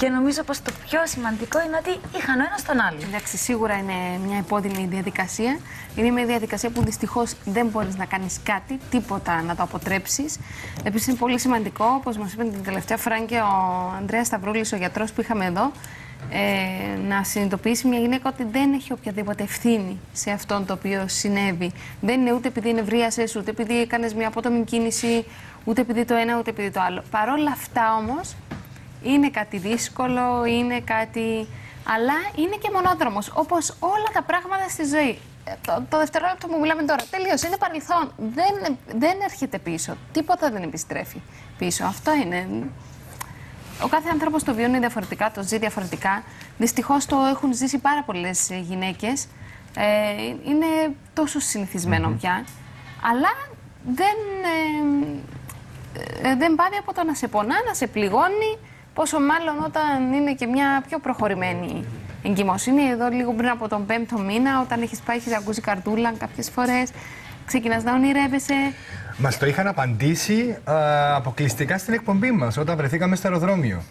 Και νομίζω πως το πιο σημαντικό είναι ότι είχαν ο ένας τον άλλο. Εντάξει, σίγουρα είναι μια επώδυνη διαδικασία. Είναι μια διαδικασία που δυστυχώς δεν μπορείς να κάνεις κάτι, τίποτα να το αποτρέψεις. Επίσης, είναι πολύ σημαντικό, όπως μας είπε την τελευταία φορά και ο Ανδρέας Σταυρούλης, ο γιατρός που είχαμε εδώ, ε, να συνειδητοποιήσει μια γυναίκα ότι δεν έχει οποιαδήποτε ευθύνη σε αυτό το οποίο συνέβη. Δεν είναι ούτε επειδή νευρίασες, ούτε επειδή έκανες μια απότομη κίνηση, ούτε επειδή το ένα, ούτε επειδή το άλλο. Παρ' όλα αυτά όμως, είναι κάτι δύσκολο, είναι κάτι. Αλλά είναι και μονόδρομος, όπως όλα τα πράγματα στη ζωή. Ε, Το, το δευτερόλεπτο που μιλάμε τώρα, τελείως, είναι παρελθόν. Δεν, δεν έρχεται πίσω. Τίποτα δεν επιστρέφει πίσω. Αυτό είναι. Ο κάθε άνθρωπος το βιώνει διαφορετικά, το ζει διαφορετικά. Δυστυχώς το έχουν ζήσει πάρα πολλές γυναίκες. Ε, είναι τόσο συνηθισμένο πια. Αλλά δεν, ε, ε, δεν πάβει από το να σε πονά, να σε πληγώνει. Πόσο μάλλον όταν είναι και μια πιο προχωρημένη εγκυμοσύνη. Εδώ λίγο πριν από τον πέμπτο μήνα, όταν έχεις πάει, έχει ακούσει καρτούλα κάποιες φορές. Ξεκινάς να ονειρεύεσαι. Μας το είχαν απαντήσει α, αποκλειστικά στην εκπομπή μας όταν βρεθήκαμε στο αεροδρόμιο.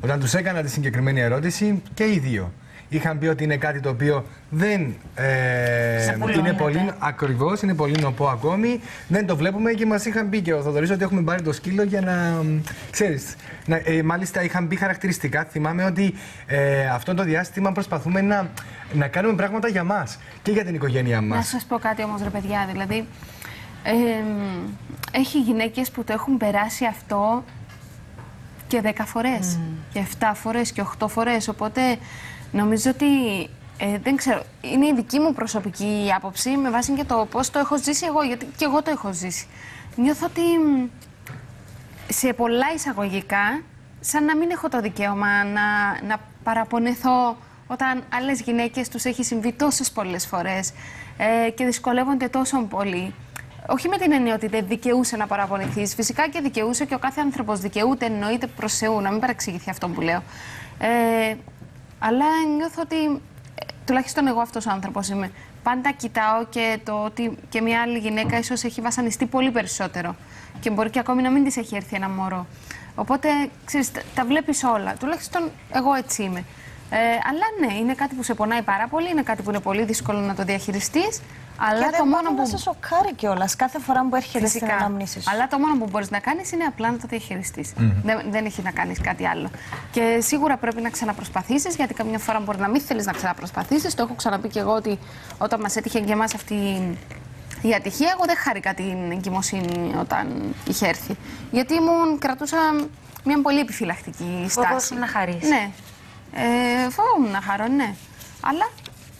Όταν τους έκανα τη συγκεκριμένη ερώτηση και οι δύο. Είχαν πει ότι είναι κάτι το οποίο δεν. Ε, είναι πολύ ακριβώς, είναι πολύ νοπό ακόμη. Δεν το βλέπουμε και μας είχαν πει και ο Θοδωρής ότι έχουμε πάρει το σκύλο για να. ξέρεις, να, ε, μάλιστα είχαν πει χαρακτηριστικά. Θυμάμαι ότι ε, αυτό το διάστημα προσπαθούμε να, να κάνουμε πράγματα για μας και για την οικογένειά μας. Να σας πω κάτι όμως, ρε παιδιά. Δηλαδή, ε, έχει γυναίκες που το έχουν περάσει αυτό και 10 φορές. Και 7 φορές και 8 φορές. Οπότε νομίζω ότι. Ε, δεν ξέρω, είναι η δική μου προσωπική άποψη με βάση και το πώς το έχω ζήσει εγώ, γιατί και εγώ το έχω ζήσει. Νιώθω ότι μ, σε πολλά εισαγωγικά, σαν να μην έχω το δικαίωμα να, να παραπονεθώ όταν άλλες γυναίκες τους έχει συμβεί τόσες πολλές φορές ε, και δυσκολεύονται τόσο πολύ. Όχι με την έννοια ότι δεν δικαιούσε να παραπονηθείς. Φυσικά και δικαιούσε και ο κάθε άνθρωπος δικαιούται, εννοείται προς Θεού, να μην παραξηγηθεί αυτό που λέω. Ε, αλλά νιώθω ότι, ε, τουλάχιστον εγώ αυτός ο άνθρωπος είμαι, πάντα κοιτάω και το ότι και μια άλλη γυναίκα ίσως έχει βασανιστεί πολύ περισσότερο. Και μπορεί και ακόμη να μην της έχει έρθει ένα μωρό. Οπότε, ξέρεις, τα, τα βλέπεις όλα. Τουλάχιστον εγώ έτσι είμαι. Ε, αλλά ναι, είναι κάτι που σε πονάει πάρα πολύ, είναι κάτι που είναι πολύ δύσκολο να το διαχειριστείς. Αλλά και το δεν μόνο μόνο που. να σε σοκάρει κιόλας κάθε φορά που έρχεται στην Φυσικά. αναμνήση σου. Αλλά το μόνο που μπορείς να κάνεις είναι απλά να το διαχειριστείς. Δεν, δεν έχει να κάνεις κάτι άλλο. Και σίγουρα πρέπει να ξαναπροσπαθήσεις, γιατί καμιά φορά μπορεί να μην θέλεις να ξαναπροσπαθήσεις. Το έχω ξαναπεί και εγώ ότι όταν μας έτυχε και εμάς αυτή η ατυχία, εγώ δεν χάρηκα την εγκυμοσύνη όταν είχε έρθει. Γιατί ήμουν, κρατούσα μια πολύ επιφυλακτική στάση. Φοβόσουν να χαρείς. Ναι. Ε, φοβόμουν να χαρώ, ναι. Αλλά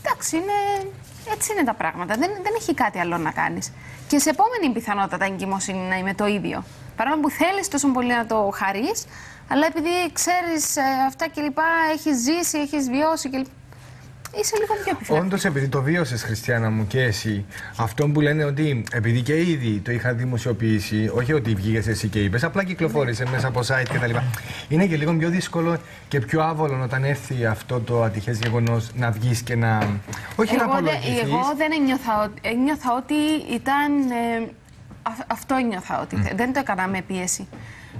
εντάξει, είναι, έτσι είναι τα πράγματα. Δεν, δεν έχει κάτι άλλο να κάνεις. Και σε επόμενη πιθανότατα εγκυμοσύνη να είμαι το ίδιο. Παρόλο που θέλεις τόσο πολύ να το χαρείς, αλλά επειδή ξέρεις αυτά κλπ. Έχεις ζήσει, έχεις βιώσει κλπ. Είσαι λίγο πιο επιφυλακτικό. Όντως, επειδή το βίωσες, Χριστιανά μου, και εσύ, αυτό που λένε ότι επειδή και ήδη το είχα δημοσιοποιήσει, όχι ότι βγήκες εσύ και είπες, απλά κυκλοφόρησε μέσα από site κτλ. Είναι και λίγο πιο δύσκολο και πιο άβολο όταν έρθει αυτό το ατυχές γεγονός να βγεις και να. Όχι να εγώ, δεν- απολογηθείς. εγώ δεν ένιωθα, ότι- ένιωθα ότι ήταν. ε, α- αυτό ένιωθα ότι θε- δεν το έκανα με πίεση.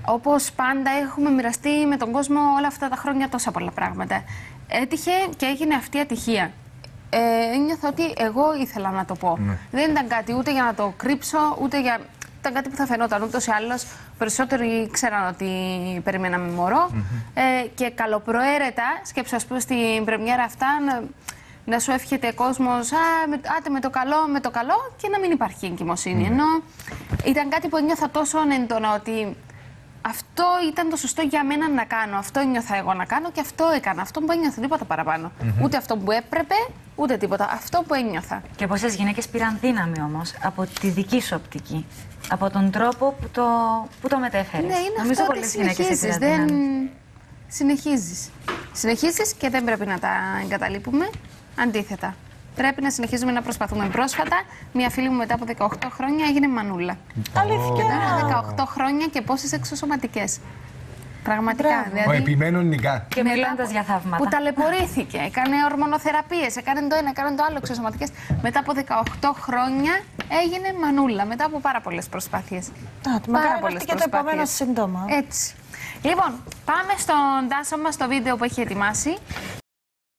Όπως πάντα έχουμε μοιραστεί με τον κόσμο όλα αυτά τα χρόνια τόσα πολλά πράγματα. Έτυχε και έγινε αυτή η ατυχία. Ε, ένιωθα ότι εγώ ήθελα να το πω. Δεν ήταν κάτι ούτε για να το κρύψω, ούτε για. Ήταν κάτι που θα φαινόταν ούτως ή άλλως. Περισσότεροι ξέραν ότι περιμέναμε μωρό. Ε, και καλοπροαίρετα, σκέψω, ας πούμε, στην πρεμιέρα αυτά, να, να σου εύχεται κόσμος, άτε με το καλό, με το καλό και να μην υπάρχει εγκυμοσύνη. Ενώ ήταν κάτι που ένιωθα τόσο έντονα ότι αυτό ήταν το σωστό για μένα να κάνω. Αυτό ένιωθα εγώ να κάνω και αυτό έκανα. Αυτό που ένιωθα, τίποτα παραπάνω. Ούτε αυτό που έπρεπε, ούτε τίποτα. Αυτό που ένιωθα. Και πόσες γυναίκες πήραν δύναμη όμως από τη δική σου οπτική; Από τον τρόπο που το, που το μετέφερες; Ναι, είναι Νομίζω αυτό πολλές ότι γυναίκες συνεχίζεις. πήραν Δεν... δύναμη. Συνεχίζεις. Συνεχίζεις και δεν πρέπει να τα εγκαταλείπουμε. Αντίθετα. Πρέπει να συνεχίζουμε να προσπαθούμε. Πρόσφατα, μια φίλη μου μετά από 18 χρόνια έγινε μανούλα. Αλήθεια. Τώρα 18 χρόνια και πόσες εξωσωματικές. Πραγματικά. Μπράβο. Ο Δηλαδή, επιμένων νικά. Και μετά μιλώντας από- για θαύματα. Που ταλαιπωρήθηκε, έκανε ορμονοθεραπείες, έκανε το ένα, έκανε το άλλο εξωσωματικές. Μετά από 18 χρόνια έγινε μανούλα, μετά από πάρα πολλές προσπάθειες. Α, μακάρι να έρθει και το επόμενο σύντομα. Έτσι. Λοιπόν, πάμε στον Τάσο μας στο βίντεο που έχει ετοιμάσει.